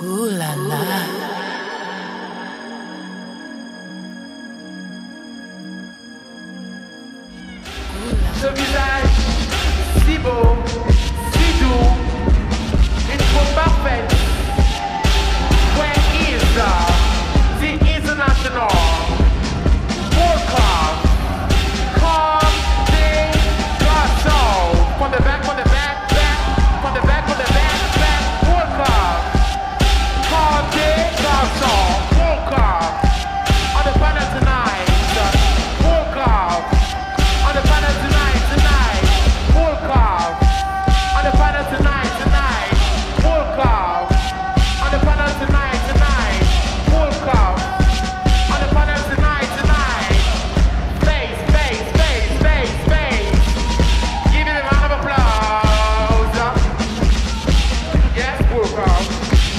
Ooh la la. song.